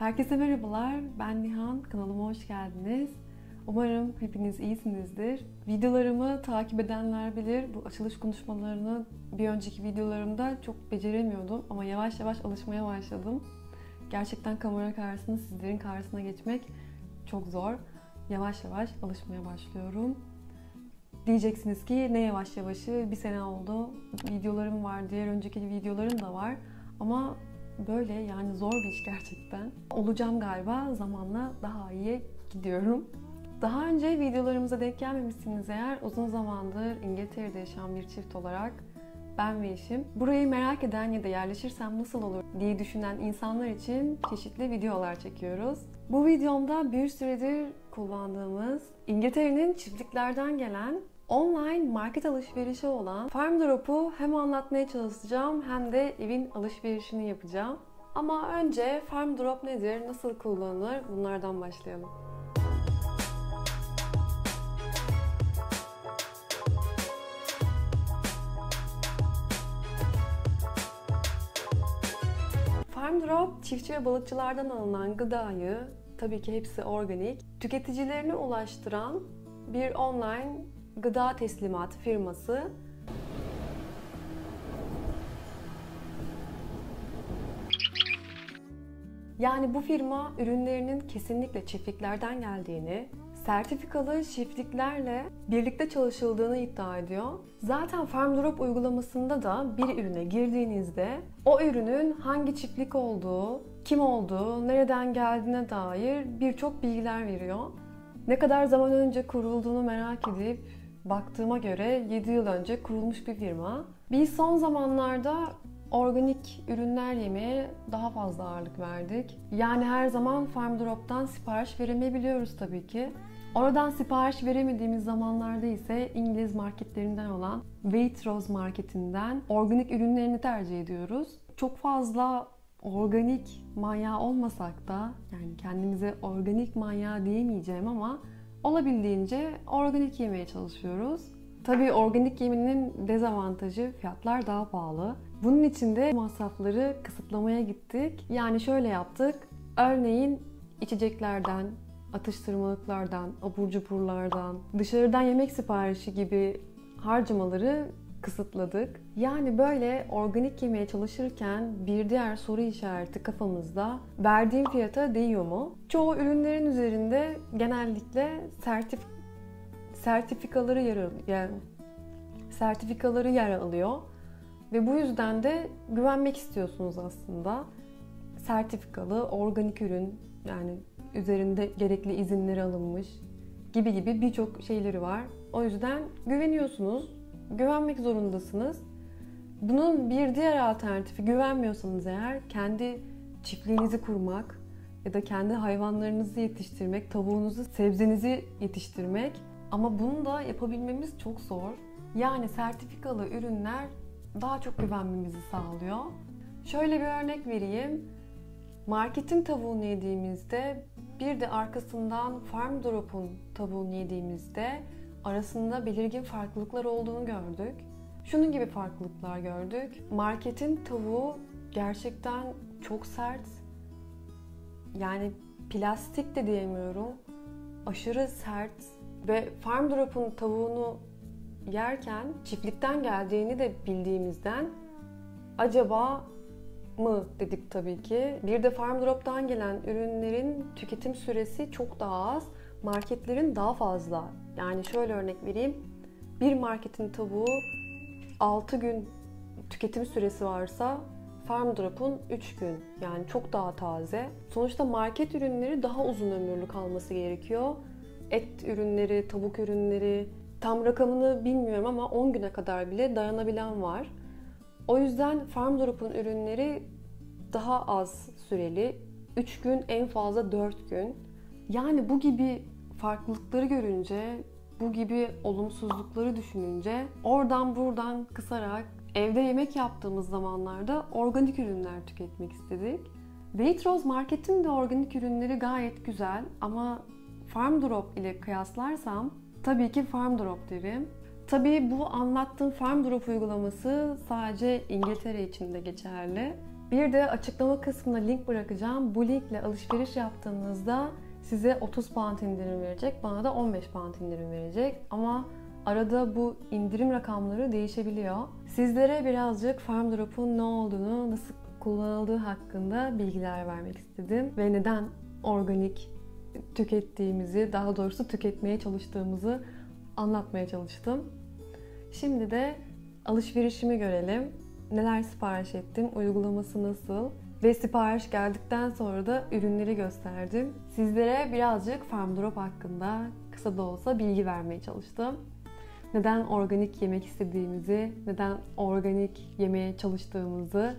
Herkese merhabalar. Ben Nihan. Kanalıma hoş geldiniz. Umarım hepiniz iyisinizdir. Videolarımı takip edenler bilir. Bu açılış konuşmalarını bir önceki videolarımda çok beceremiyordum ama yavaş yavaş alışmaya başladım. Gerçekten kamera karşısında sizlerin karşısına geçmek çok zor. Yavaş yavaş alışmaya başlıyorum. Diyeceksiniz ki ne yavaş yavaşı bir sene oldu. Videolarım var, diğer önceki videolarım da var. Ama böyle yani zor bir iş gerçekten. Olacağım galiba zamanla daha iyi gidiyorum. Daha önce videolarımıza denk gelmemişsiniz eğer uzun zamandır İngiltere'de yaşayan bir çift olarak ben ve eşim burayı merak eden ya da yerleşirsem nasıl olur diye düşünen insanlar için çeşitli videolar çekiyoruz. Bu videomda bir süredir kullandığımız İngiltere'nin çiftliklerden gelen online market alışverişi olan Farm Drop'u hem anlatmaya çalışacağım hem de evin alışverişini yapacağım. Ama önce Farm Drop nedir, nasıl kullanılır bunlardan başlayalım. Farm Drop çiftçi ve balıkçılardan alınan gıdayı, tabii ki hepsi organik, tüketicilerine ulaştıran bir online gıda teslimat firması. Yani bu firma ürünlerinin kesinlikle çiftliklerden geldiğini, sertifikalı çiftliklerle birlikte çalışıldığını iddia ediyor. Zaten Farm Drop uygulamasında da bir ürüne girdiğinizde o ürünün hangi çiftlik olduğu, kim olduğu, nereden geldiğine dair birçok bilgiler veriyor. Ne kadar zaman önce kurulduğunu merak edip baktığıma göre 7 yıl önce kurulmuş bir firma. Biz son zamanlarda organik ürünler yemeye daha fazla ağırlık verdik. Yani her zaman Farm Drop'tan sipariş veremeyebiliyoruz tabii ki. Oradan sipariş veremediğimiz zamanlarda ise İngiliz marketlerinden olan Waitrose marketinden organik ürünlerini tercih ediyoruz. Çok fazla organik manyağı olmasak da yani kendimize organik manyağı diyemeyeceğim ama olabildiğince organik yemeye çalışıyoruz. Tabii organik yemenin dezavantajı fiyatlar daha pahalı. Bunun için de masrafları kısıtlamaya gittik. Yani şöyle yaptık. Örneğin içeceklerden, atıştırmalıklardan, abur cuburlardan, dışarıdan yemek siparişi gibi harcamaları kısıtladık. Yani böyle organik yemeye çalışırken bir diğer soru işareti kafamızda verdiğim fiyata değiyor mu? Çoğu ürünlerin üzerinde genellikle sertif sertifikaları yer yani sertifikaları yer alıyor ve bu yüzden de güvenmek istiyorsunuz aslında. Sertifikalı organik ürün yani üzerinde gerekli izinleri alınmış gibi gibi birçok şeyleri var. O yüzden güveniyorsunuz güvenmek zorundasınız. Bunun bir diğer alternatifi güvenmiyorsanız eğer kendi çiftliğinizi kurmak ya da kendi hayvanlarınızı yetiştirmek, tavuğunuzu, sebzenizi yetiştirmek. Ama bunu da yapabilmemiz çok zor. Yani sertifikalı ürünler daha çok güvenmemizi sağlıyor. Şöyle bir örnek vereyim. Marketin tavuğunu yediğimizde bir de arkasından Farm Drop'un tavuğunu yediğimizde arasında belirgin farklılıklar olduğunu gördük. Şunun gibi farklılıklar gördük. Marketin tavuğu gerçekten çok sert. Yani plastik de diyemiyorum. Aşırı sert ve Farm Drop'un tavuğunu yerken çiftlikten geldiğini de bildiğimizden acaba mı dedik tabii ki. Bir de Farm Drop'tan gelen ürünlerin tüketim süresi çok daha az marketlerin daha fazla. Yani şöyle örnek vereyim. Bir marketin tavuğu 6 gün tüketim süresi varsa Farm Drop'un 3 gün. Yani çok daha taze. Sonuçta market ürünleri daha uzun ömürlü kalması gerekiyor. Et ürünleri, tavuk ürünleri tam rakamını bilmiyorum ama 10 güne kadar bile dayanabilen var. O yüzden Farm Drop'un ürünleri daha az süreli. 3 gün en fazla 4 gün. Yani bu gibi farklılıkları görünce, bu gibi olumsuzlukları düşününce oradan buradan kısarak evde yemek yaptığımız zamanlarda organik ürünler tüketmek istedik. Waitrose Market'in de organik ürünleri gayet güzel ama Farm Drop ile kıyaslarsam tabii ki Farm Drop derim. Tabii bu anlattığım Farm Drop uygulaması sadece İngiltere için de geçerli. Bir de açıklama kısmına link bırakacağım. Bu linkle alışveriş yaptığınızda size 30 pound indirim verecek. Bana da 15 pound indirim verecek. Ama arada bu indirim rakamları değişebiliyor. Sizlere birazcık Farm Drop'un ne olduğunu, nasıl kullanıldığı hakkında bilgiler vermek istedim. Ve neden organik tükettiğimizi, daha doğrusu tüketmeye çalıştığımızı anlatmaya çalıştım. Şimdi de alışverişimi görelim. Neler sipariş ettim, uygulaması nasıl ve sipariş geldikten sonra da ürünleri gösterdim. Sizlere birazcık Farm Drop hakkında kısa da olsa bilgi vermeye çalıştım. Neden organik yemek istediğimizi, neden organik yemeye çalıştığımızı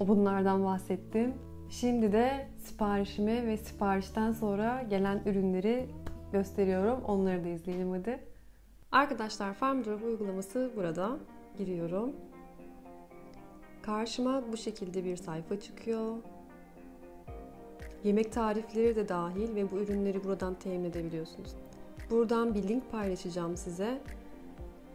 bunlardan bahsettim. Şimdi de siparişimi ve siparişten sonra gelen ürünleri gösteriyorum. Onları da izleyelim hadi. Arkadaşlar FarmDrop uygulaması burada. Giriyorum. Karşıma bu şekilde bir sayfa çıkıyor. Yemek tarifleri de dahil ve bu ürünleri buradan temin edebiliyorsunuz. Buradan bir link paylaşacağım size.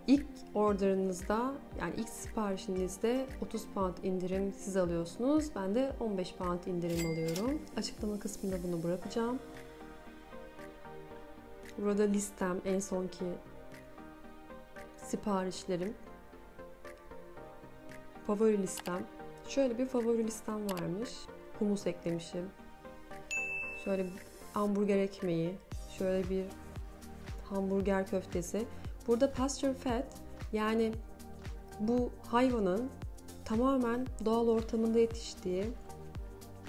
İlk orderınızda yani ilk siparişinizde 30 pound indirim siz alıyorsunuz. Ben de 15 pound indirim alıyorum. Açıklama kısmında bunu bırakacağım. Burada listem en sonki siparişlerim. Favori listem. Şöyle bir favori listem varmış. Humus eklemişim. Şöyle hamburger ekmeği. Şöyle bir hamburger köftesi. Burada pasture fat yani bu hayvanın tamamen doğal ortamında yetiştiği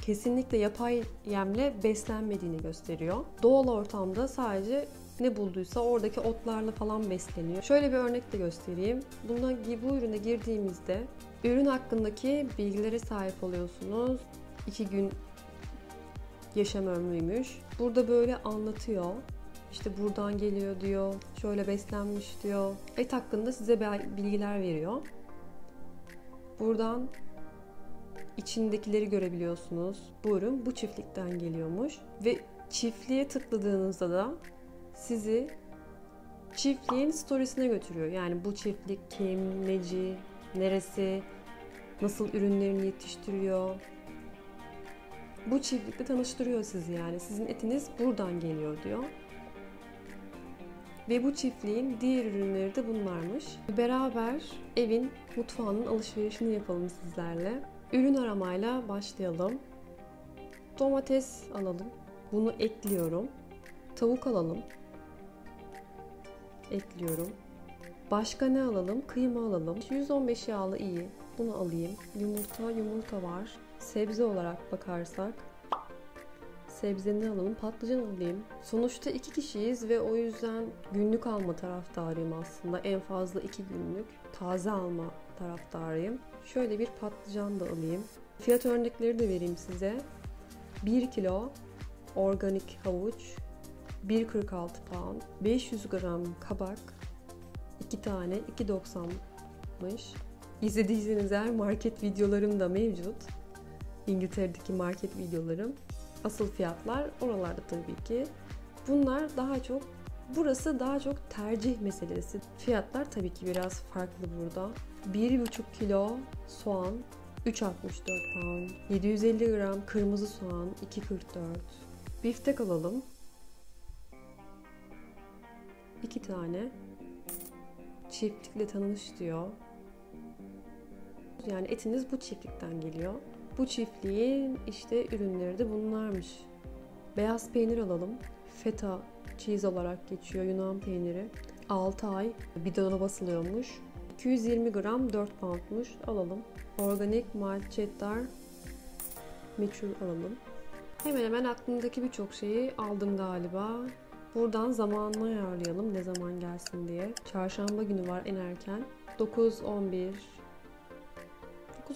kesinlikle yapay yemle beslenmediğini gösteriyor. Doğal ortamda sadece ne bulduysa oradaki otlarla falan besleniyor. Şöyle bir örnek de göstereyim. Buna, bu ürüne girdiğimizde ürün hakkındaki bilgilere sahip oluyorsunuz. 2 gün yaşam ömrüymüş. Burada böyle anlatıyor. İşte buradan geliyor diyor. Şöyle beslenmiş diyor. Et hakkında size bilgiler veriyor. Buradan içindekileri görebiliyorsunuz. Bu ürün bu çiftlikten geliyormuş. Ve çiftliğe tıkladığınızda da sizi çiftliğin storiesine götürüyor. Yani bu çiftlik kim, neci, neresi, nasıl ürünlerini yetiştiriyor. Bu çiftlikte tanıştırıyor sizi yani. Sizin etiniz buradan geliyor diyor. Ve bu çiftliğin diğer ürünleri de bunlarmış. Beraber evin mutfağının alışverişini yapalım sizlerle. Ürün aramayla başlayalım. Domates alalım. Bunu ekliyorum. Tavuk alalım. Ekliyorum. Başka ne alalım? Kıyma alalım. 115 yağlı iyi. Bunu alayım. Yumurta, yumurta var. Sebze olarak bakarsak sebzeni alalım, patlıcan alayım. Sonuçta iki kişiyiz ve o yüzden günlük alma taraftarıyım aslında. En fazla iki günlük taze alma taraftarıyım. Şöyle bir patlıcan da alayım. Fiyat örnekleri de vereyim size. 1 kilo organik havuç 1.46 pound, 500 gram kabak, 2 tane 2.90'mış. İzlediyseniz eğer market videolarım da mevcut. İngiltere'deki market videolarım. Asıl fiyatlar oralarda tabii ki. Bunlar daha çok Burası daha çok tercih meselesi. Fiyatlar tabii ki biraz farklı burada. 1,5 kilo soğan 3.64 pound. 750 gram kırmızı soğan 2.44. Biftek alalım. 2 tane. Çiftlikle tanış diyor. Yani etiniz bu çiftlikten geliyor. Bu çiftliğin işte ürünleri de bunlarmış. Beyaz peynir alalım. Feta cheese olarak geçiyor Yunan peyniri. 6 ay bidona basılıyormuş. 220 gram 4 poundmuş. Alalım. Organik mild cheddar meçhul alalım. Hemen hemen aklımdaki birçok şeyi aldım galiba. Buradan zamanını ayarlayalım ne zaman gelsin diye. Çarşamba günü var en erken. 9-11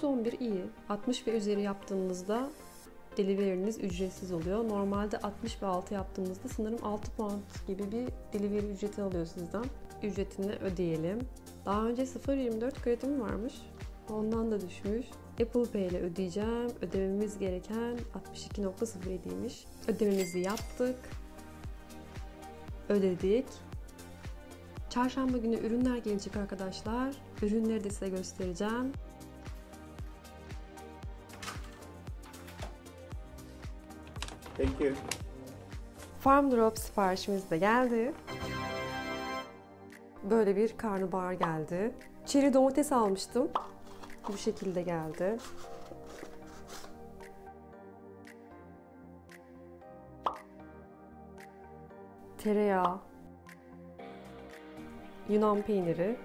9-11 iyi. 60 ve üzeri yaptığınızda delivery'niz ücretsiz oluyor. Normalde 60 ve altı yaptığınızda sanırım 6 pound gibi bir delivery ücreti alıyor sizden. Ücretini ödeyelim. Daha önce 0.24 kredim varmış. Ondan da düşmüş. Apple Pay ile ödeyeceğim. Ödememiz gereken 62.07'ymiş. Ödememizi yaptık. Ödedik. Çarşamba günü ürünler gelecek arkadaşlar. Ürünleri de size göstereceğim. Thank you. Farm Drop siparişimiz de geldi. Böyle bir karnabahar geldi. Çeri domates almıştım. Bu şekilde geldi. Tereyağı. Yunan peyniri.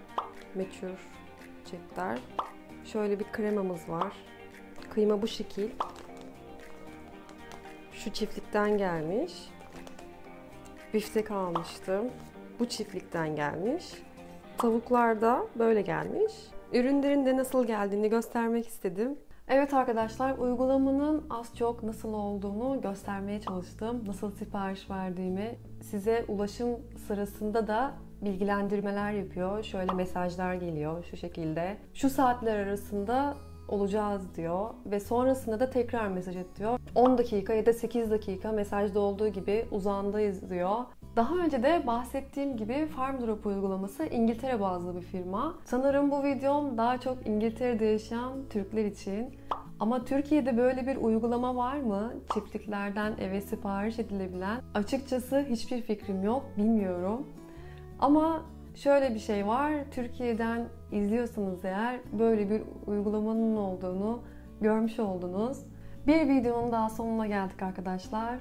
Meçhur çiçekler. Şöyle bir kremamız var. Kıyma bu şekil. Şu çiftlikten gelmiş. Biftek almıştım. Bu çiftlikten gelmiş. Tavuklar da böyle gelmiş. Ürünlerin de nasıl geldiğini göstermek istedim. Evet arkadaşlar uygulamanın az çok nasıl olduğunu göstermeye çalıştım. Nasıl sipariş verdiğimi. Size ulaşım sırasında da bilgilendirmeler yapıyor. Şöyle mesajlar geliyor şu şekilde. Şu saatler arasında olacağız diyor ve sonrasında da tekrar mesaj et diyor. 10 dakika ya da 8 dakika mesajda olduğu gibi uzandayız diyor. Daha önce de bahsettiğim gibi Farm Drop uygulaması İngiltere bazlı bir firma. Sanırım bu videom daha çok İngiltere'de yaşayan Türkler için. Ama Türkiye'de böyle bir uygulama var mı? Çiftliklerden eve sipariş edilebilen. Açıkçası hiçbir fikrim yok, bilmiyorum. Ama şöyle bir şey var. Türkiye'den izliyorsanız eğer böyle bir uygulamanın olduğunu görmüş oldunuz. Bir videonun daha sonuna geldik arkadaşlar.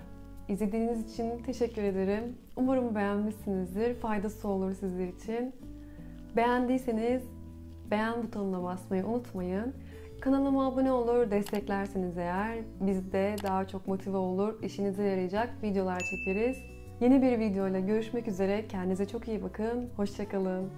İzlediğiniz için teşekkür ederim. Umarım beğenmişsinizdir. Faydası olur sizler için. Beğendiyseniz beğen butonuna basmayı unutmayın. Kanalıma abone olur, desteklerseniz eğer biz de daha çok motive olur, işinize yarayacak videolar çekeriz. Yeni bir videoyla görüşmek üzere. Kendinize çok iyi bakın. Hoşçakalın.